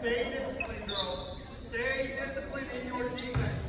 Stay disciplined, girls. Stay disciplined in your defense.